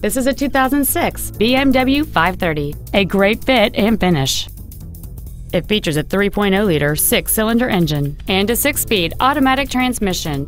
This is a 2006 BMW 530, a great fit and finish. It features a 3.0-liter six-cylinder engine and a six-speed automatic transmission.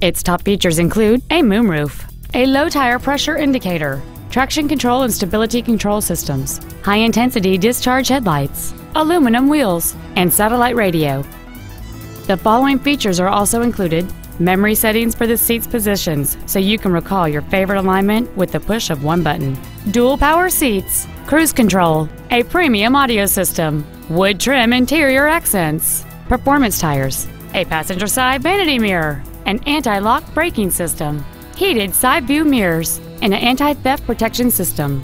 Its top features include a moonroof, a low-tire pressure indicator, traction control and stability control systems, high-intensity discharge headlights, aluminum wheels, and satellite radio. The following features are also included Memory settings for the seat's positions so you can recall your favorite alignment with the push of one button. Dual power seats, cruise control, a premium audio system, wood trim interior accents, performance tires, a passenger side vanity mirror, an anti-lock braking system, heated side view mirrors, and an anti-theft protection system.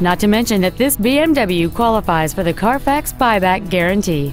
Not to mention that this BMW qualifies for the Carfax buyback guarantee.